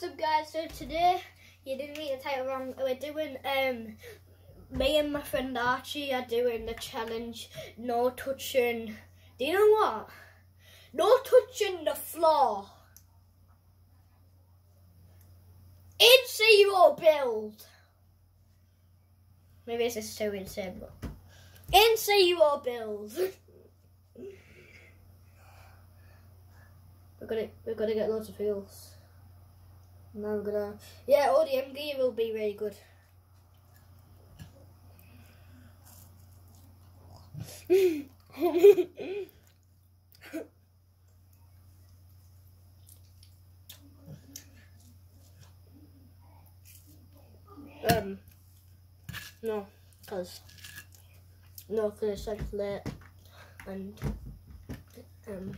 what's up guys? So today, you didn't read the title wrong, we're doing, um, me and my friend Archie are doing the challenge, no touching, do you know what? No touching the floor. In zero build. Maybe this is too insane, but in build. we're gonna we're gonna get loads of feels. Now I'm gonna yeah, ODM gear will be really good. um, no, cause no, cause it's like late and um.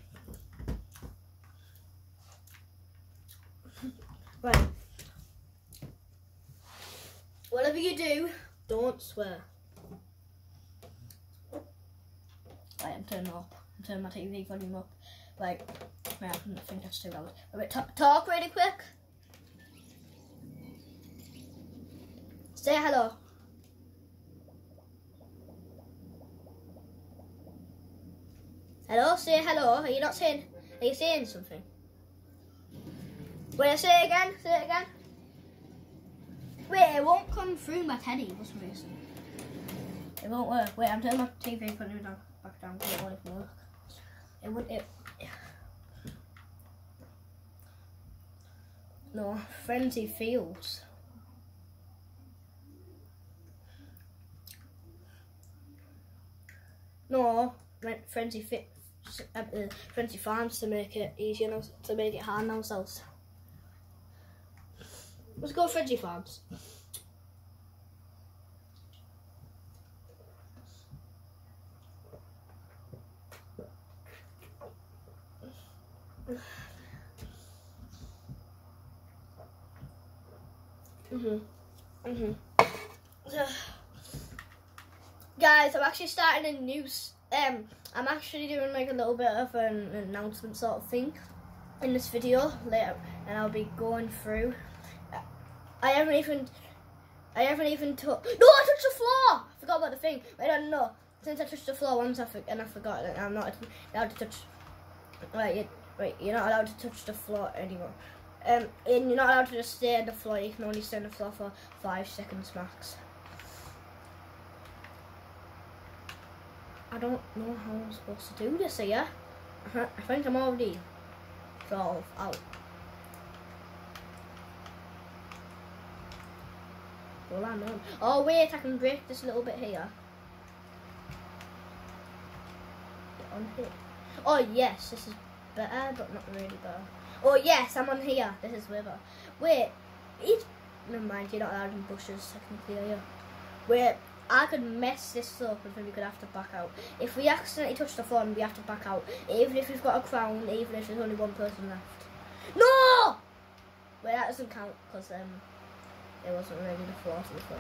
Right. Whatever you do, don't swear. Right, I'm turning up. I'm turning my TV volume up. Right, right, I think that's too loud. Right, talk, talk really quick. Say hello. Hello, say hello. Are you not saying? Are you saying something? Wait, say it again. Say it again. Wait, it won't come through my teddy for some reason. It won't work. Wait, I'm turning my TV putting it down, back down because it won't even work. It would. It. No, Frenzy Fields. No, frenzy fit. Uh, frenzy farms to make it easier to make it hard now themselves. Let's go Frenzy Farms. Mhm. Mhm. Guys, I'm actually starting a new. Um, I'm actually doing like a little bit of an announcement sort of thing in this video later, and I'll be going through I haven't even, I haven't even touched, no, I touched the floor! I forgot about the thing. I don't know. Since I touched the floor once I and I forgot that I'm not allowed to touch, right, you, you're not allowed to touch the floor anymore. Um, and you're not allowed to just stay on the floor, you can only stay on the floor for five seconds max. I don't know how I'm supposed to do this here. I think I'm already sort of out. Well, I'm. Oh, wait, I can break this little bit here. on here. Oh, yes, this is better, but not really better. Oh, yes, I'm on here. This is river. Wait, it's... Never mind, you're not allowed in bushes, technically, are you? Wait, I could mess this up and then we could have to back out. If we accidentally touch the phone, we have to back out. Even if we've got a crown, even if there's only one person left. No! Wait, that doesn't count, because, um it wasn't really the fourth before.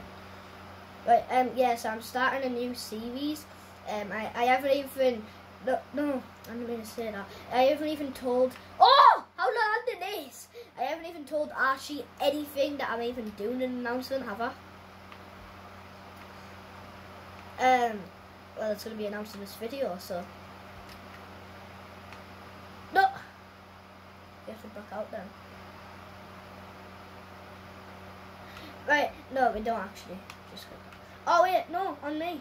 Right, um, yeah, so I'm starting a new series. Um, I, I haven't even, no, no, I'm not to say that. I haven't even told, oh, how long did this? I haven't even told Archie anything that I'm even doing an announcement, have I? Um, well, it's going to be announced in this video, so. No! You have to back out then. Right, no, we don't actually. Just. Oh wait, no, on me.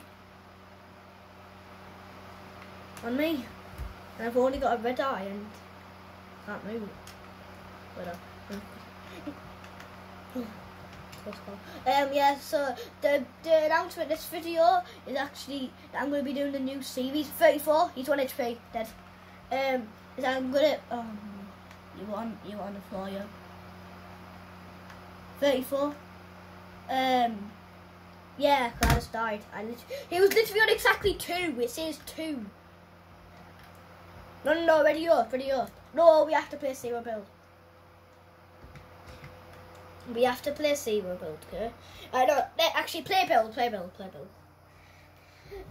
On me. And I've only got a red eye and can't move. But, um, yeah, so the, the announcement this video is actually I'm going to be doing the new series 34. He's 1 HP, dead. Um, is I'm going to, um, you on, you on the floor, yeah. 34. Um, yeah, Gladys died. I he was literally on exactly two. It says two. No, no, no, ready up, ready up. No, we have to play zero build. We have to play zero build, okay? I uh, know. Actually, play build, play build, play build.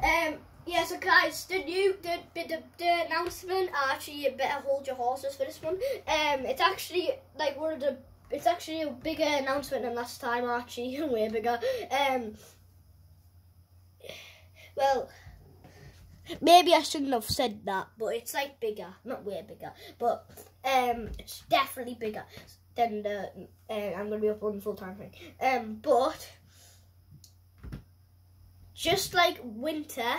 Um, yeah, so guys, the new the the, the announcement. Actually, you better hold your horses for this one. Um, it's actually like one of the it's actually a bigger announcement than last time, Archie. Way bigger. Um. Well, maybe I shouldn't have said that, but it's like bigger, not way bigger, but um, it's definitely bigger than the. Uh, I'm gonna be up on full time thing. Um, but just like winter,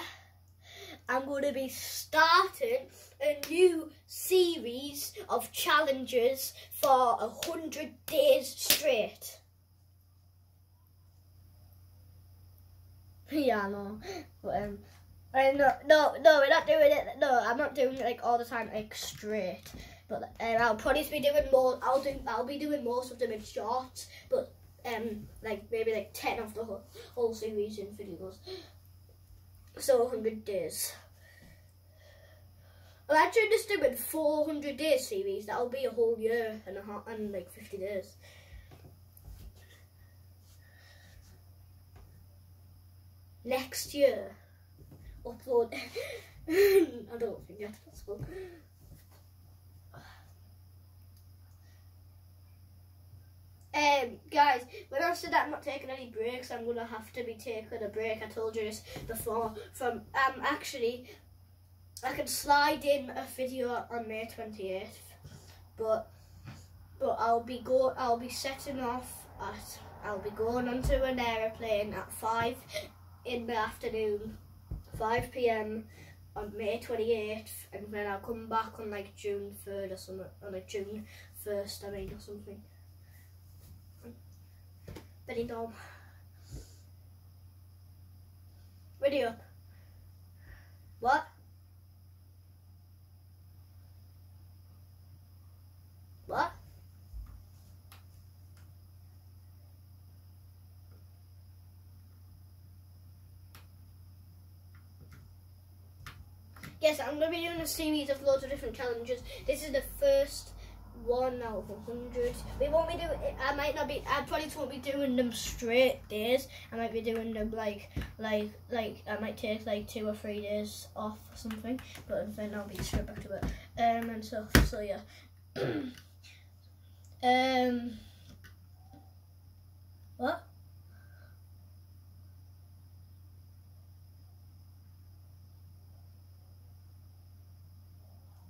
I'm to be starting a new series of challenges for a hundred days straight. yeah, know. But, um, I no, no, no, we're not doing it. No, I'm not doing it like all the time, like straight. But um, I'll probably be doing more. I'll do. I'll be doing most of them in shorts. But um, like maybe like ten of the whole, whole series in videos. So 100 days. Imagine just doing 400 days series. That'll be a whole year and a half and like 50 days. Next year, upload. I don't think that's possible. Um, guys, when I said I'm not taking any breaks, I'm gonna have to be taking a break. I told you this before. From um, actually, I can slide in a video on May 28th, but but I'll be go I'll be setting off at I'll be going onto an aeroplane at five in the afternoon, 5 p.m. on May 28th, and then I'll come back on like June 3rd or something, or like June 1st, I mean, or something. Benny Dom. Up. What? What? Yes, I'm going to be doing a series of loads of different challenges. This is the first one out of a hundred. We won't be doing. I might not be. I probably won't be doing them straight days. I might be doing them like, like, like. I might take like two or three days off or something. But then I'll be straight back to it. Um and stuff. So yeah. um. What?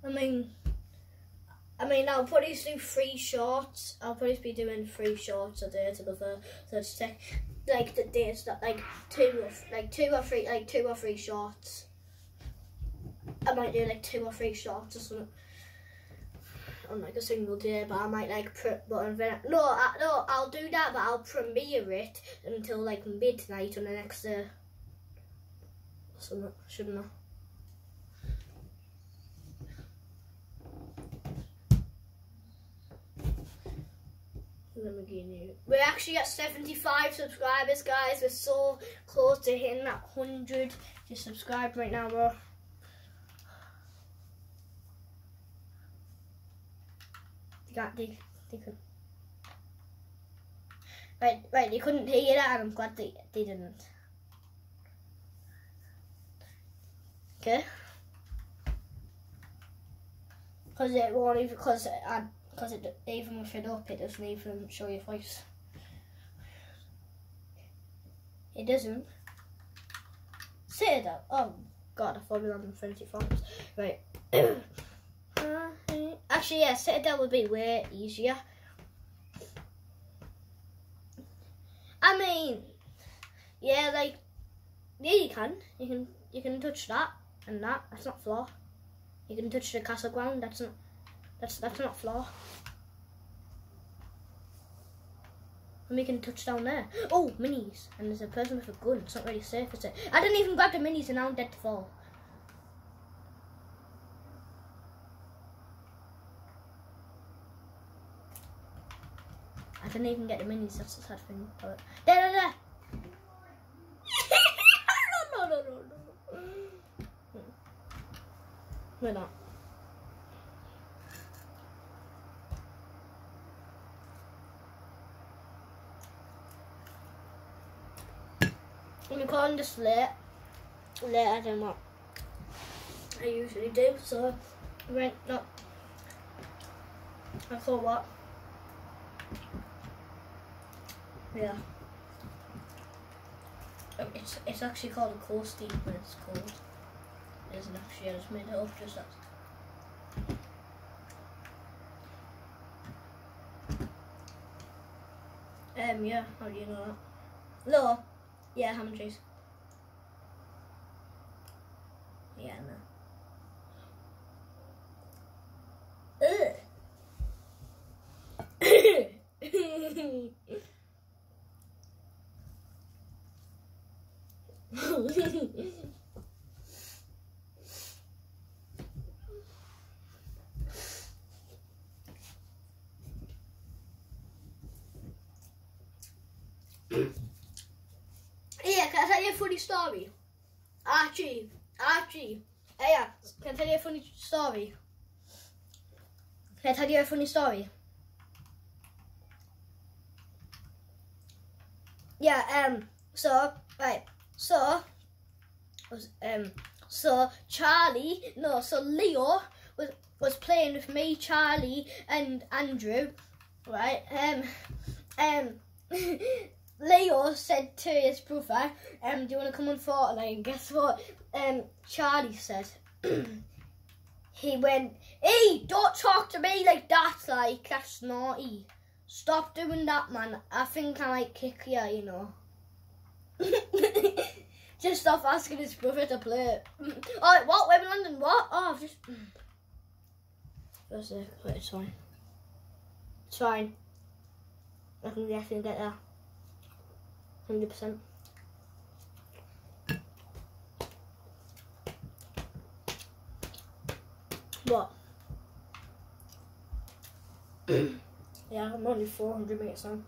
I mean. I mean, I'll probably do three shorts. I'll probably be doing three shorts a day to. So take like the days that like two or like two or three like two or three shorts. I might do like two or three shorts or something on like a single day, but I might like put but then no, I, no, I'll do that, but I'll premiere it until like midnight on the next day. So shouldn't I? We're actually at 75 subscribers, guys. We're so close to hitting that 100. Just subscribe right now, bro. Got they, they could. Right, right, they couldn't hear that, and I'm glad they, they didn't. Okay? Because it won't even, because I because it even with it up, it doesn't even show your face. It doesn't. Citadel. Oh god, I thought we were on Infinity Farms. Right. Uh, Actually, yeah, Citadel would be way easier. I mean, yeah, like, yeah, you can. You can, you can touch that and that. That's not floor. You can touch the castle ground. That's not. That's that's not floor. And we can touch down there. Oh, minis. And there's a person with a gun. It's not really safe, is it? I didn't even grab the minis and now I'm dead to fall. I didn't even get the minis, that's the sad thing. But there, there, there! no, no, no, no, no. We're not. I'm recording this late, later than what I usually do, so I went not. I thought what? Yeah. Um, It's it's actually called a coastie when it's cold. It isn't actually. I just made it up just that. Um. Yeah. How do you know that? No. Yeah. Ham and cheese. Yeah. No. Ugh. Yeah, can I tell you a funny story? Archie, Archie. Yeah, can I tell you a funny story? Can I tell you a funny story? Yeah, um, so, right, so, um, so Charlie, no, so Leo was, was playing with me, Charlie, and Andrew, right, um, um, Leo said to his brother, um, do you want to come on Fortnite? And guess what, um, Charlie said? he went, hey, don't talk to me like that, like, that's naughty. Stop doing that, man. I think I might kick you, you know. just stop asking his brother to play it. Oh, what? In London. What? Oh, I've just. That's it. Wait, it's fine. It's fine. I can definitely get there. 100%. What? yeah, I'm only 400 minutes on.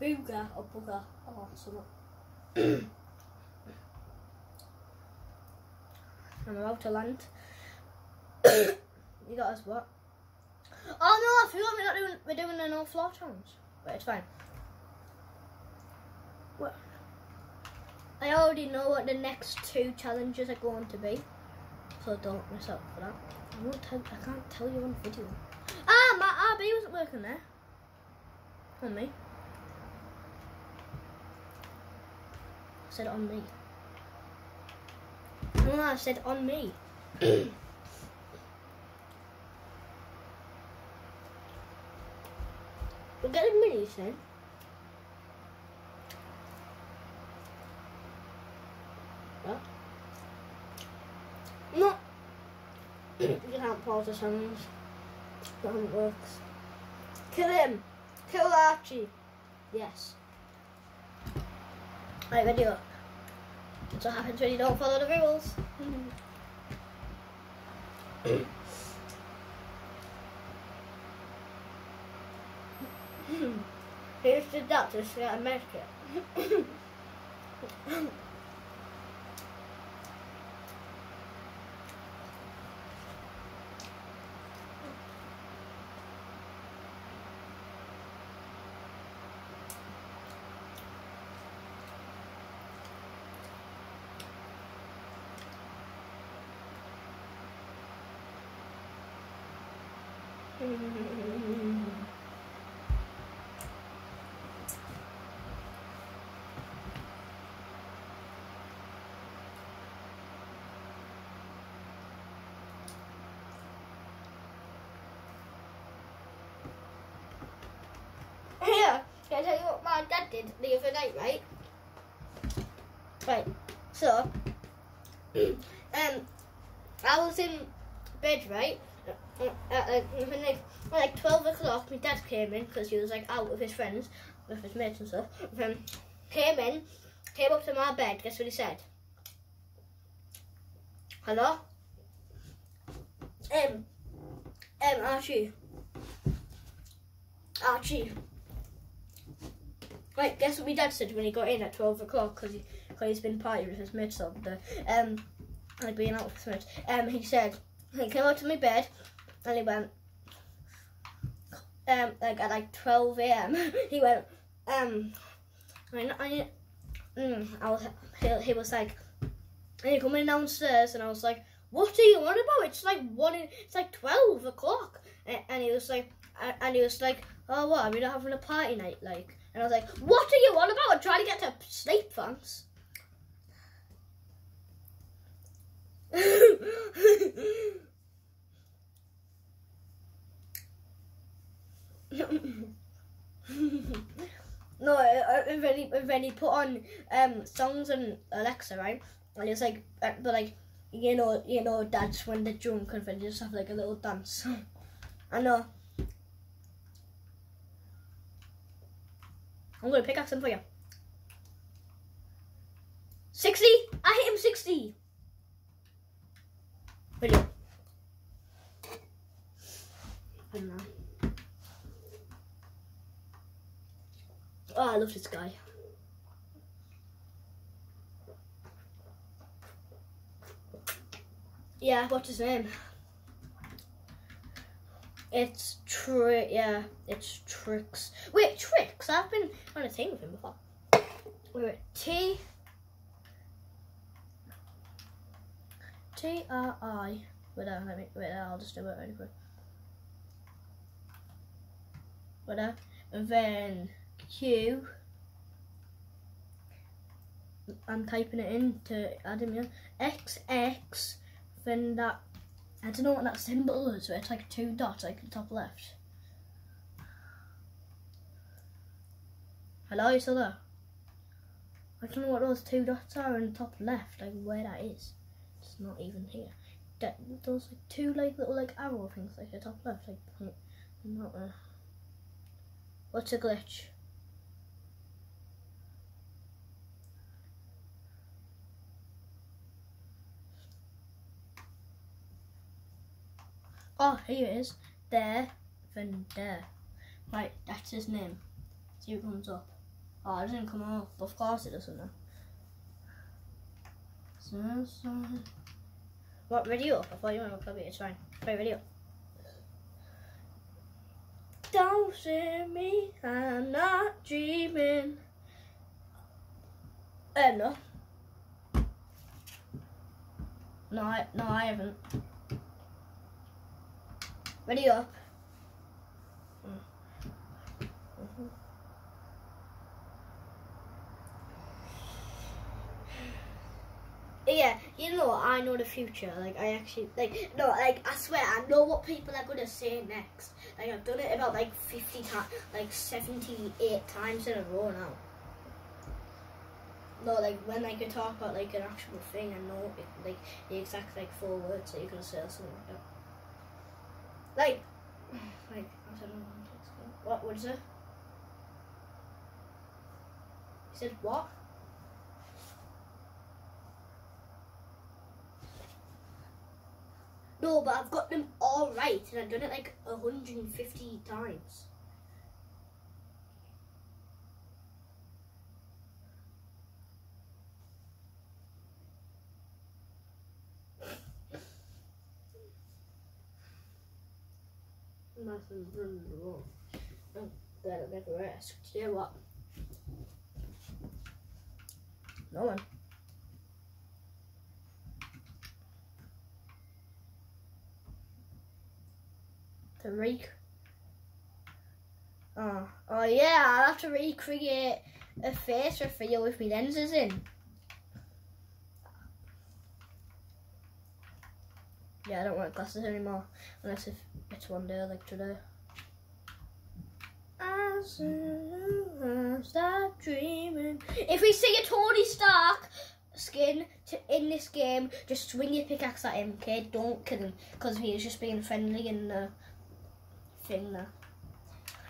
Booger or booger or something. I'm about to land. you got us what? Oh no, I forgot we're not doing we're doing an all floor challenge. But it's fine. What I already know what the next two challenges are going to be. So don't miss out for that. I won't tell I can't tell you on video. Ah my RB wasn't working there. On me. I said on me. No, I said on me. We're getting minis then. What? No. you can't pause the sounds. That works. Kill him. Kill Archie. Yes. Right, video. That's what happens when you don't follow the rules. Here's the doctor, so I make it. Here, can I tell you what my dad did the other night, right? Right, so, um, I was in bed, right? Uh, At like, when like, like 12 o'clock, my dad came in because he was like out with his friends, with his mates and stuff. Um, came in, came up to my bed, guess what he said? Hello? Um, um, Archie. Archie. Right, guess what my dad said when he got in at 12 o'clock because he, cause he's been partying with his mates all day. Um, like being out with his mates. Um, he said, he came out to my bed and he went, um, like at like 12 a.m. he went, um, I, I, mm, I was, he, he was like, and he coming downstairs and I was like, what are you on about? It's like one, in, it's like 12 o'clock. And, and he was like, and he was like, "Oh, what? Are we not having a party night?" Like, and I was like, "What are you on about? Trying to get to sleep, thanks." no, I, really, I really put on um songs on Alexa, right? And it's like, uh, but like, you know, you know, dads when they're drunk and they just have like a little dance. I know. I'm gonna pickaxe him for you. 60? I hit him 60. Video. I don't know. Oh, I love this guy. Yeah, what's his name? It's Trick. Yeah, it's Tricks. Wait, Tricks. I've been on a team with him before. Wait, T. T R I. Wait, uh, let me. Wait, uh, I'll just do it really quick. Wait, and then Q. I'm typing it in to add him in. X X. Then that I don't know what that symbol is, but it's like two dots, like the top left. Hello, you still there? I don't know what those two dots are in the top left, like where that is. It's not even here. That, those like two like little like arrow things, like the top left, like not there. What's a glitch? Oh, here it is. There, then there. Right, that's his name. See who comes up. Oh, it doesn't come up. Of course it doesn't now. So, so. What video? I thought you wanted to copy it. It's fine. Play video. Don't see me, I'm not dreaming. Uh, no. No, I, no, I haven't. Ready up. Yeah, you know, I know the future. Like, I actually, like, no, like, I swear, I know what people are going to say next. Like, I've done it about, like, 50 times, like, 78 times in a row now. No, like, when I can talk about, like, an actual thing, I know, it, like, the exact, like, four words that you're going to say or something like that. Like, like, I don't know what, what is it? He said what? No, but I've got them all right, and I've done it like 150 times. Nothing's running wrong. I never asked. You know what? No one. Re Oh, oh yeah, I'll have to recreate a face for you with my lenses in. Yeah, I don't wear glasses anymore, unless if it's one day like today. Stop dreaming. If we see a Tony Stark skin in this game, just swing your pickaxe at him, okay? Don't kill him, because he just being friendly and uh, thing there.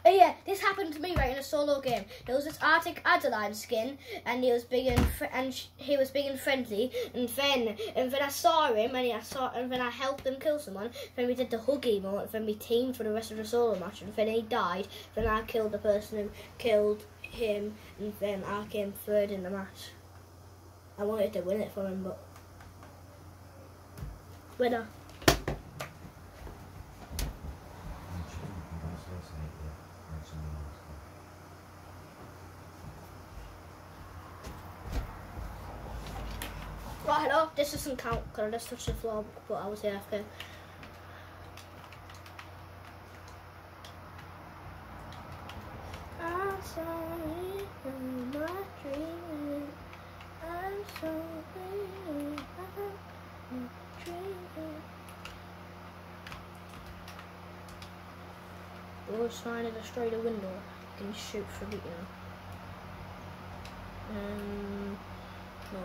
Oh yeah, this happened to me right in a solo game. There was this Arctic Adeline skin, and he was big and and he was big and friendly. And then and then I saw him, and I saw and then I helped him kill someone. Then we did the hug emote. Then we teamed for the rest of the solo match. And then he died. Then I killed the person who killed him, and then I came third in the match. I wanted to win it for him, but winner. Right, hello. This doesn't count because I just touched the floor, but I was AFK. sorry for my dreaming. I'm sorry. I'm window. You can shoot through it, you know. Um, no.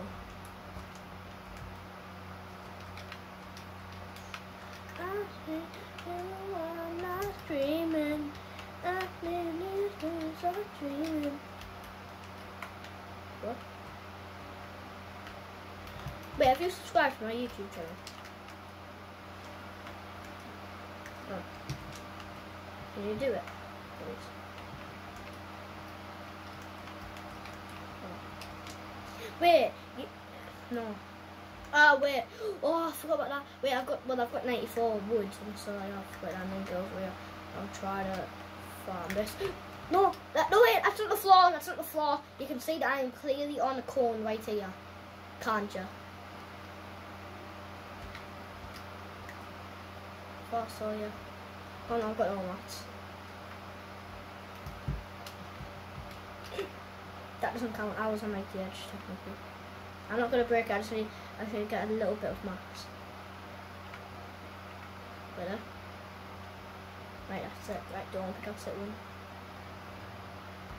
I think you are not dreaming. I think these are dreaming. What? Wait, have you channel? Oh. Can you do it, please? Oh. Wait, you, no. Ah, wait. Oh, I forgot about that. Wait, I've got well, I've got 94 wood, and so I have to put that in go over here. I'll try to farm this. No, that, no wait, that's not the floor. That's not the floor. You can see that I am clearly on the cone right here. Can't you? Oh, I saw you. Oh no, I've got no mats. That doesn't count. I was on the edge technically. I'm not gonna break. I. I should get a little bit of max. Better. Uh, right, that's it. Right, don't pick up that one.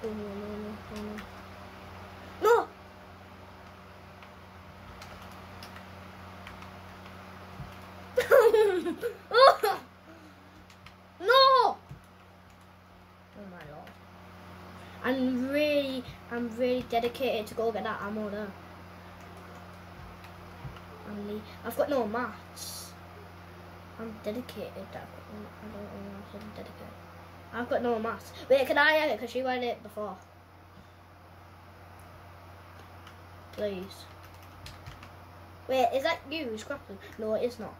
Oh no no no no no! No! oh! No! Oh my lord. I'm really, I'm really dedicated to go get that ammo there. I've got no mats. I'm dedicated. I don't know I'm dedicated. I've got no mats. Wait, can I have it? Because she had it before. Please. Wait, is that you who's grappling? No, it is not.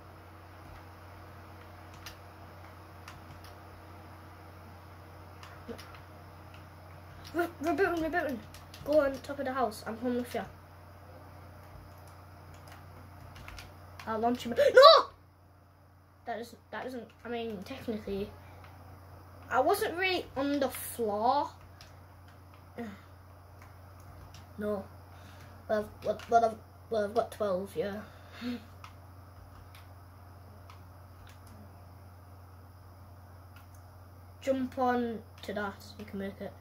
Re- rebooting, rebooting. Go on top of the house. I'm coming with you. I'll launch him. No! That isn't, that isn't, I mean, technically, I wasn't really on the floor. No. Well, well, well, I've, well, I've got 12, yeah. Jump on to that, you can make it.